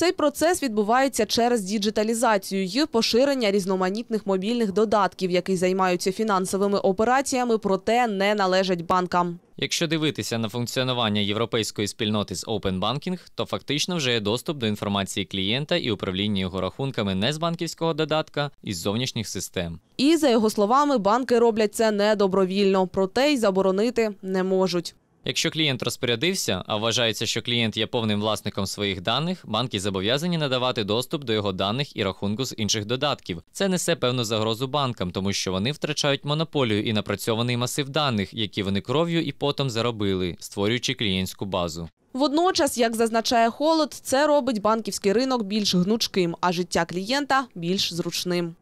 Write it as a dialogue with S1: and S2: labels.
S1: Цей процес відбувається через діджиталізацію і поширення різноманітних мобільних додатків, які займаються фінансовими операціями, проте не належать банкам.
S2: Якщо дивитися на функціонування європейської спільноти з Open Banking, то фактично вже є доступ до інформації клієнта і управління його рахунками не з банківського додатка, із зовнішніх систем.
S1: І за його словами, банки роблять це недобровільно, проте й заборонити не можуть.
S2: Якщо клієнт розпорядився, а вважається, що клієнт є повним власником своїх даних, банки зобов'язані надавати доступ до його даних і рахунку з інших додатків. Це несе певну загрозу банкам, тому що вони втрачають монополію і напрацьований масив даних, які вони кров'ю і потом заробили, створюючи клієнтську базу.
S1: Водночас, як зазначає холод, це робить банківський ринок більш гнучким, а життя клієнта більш зручним.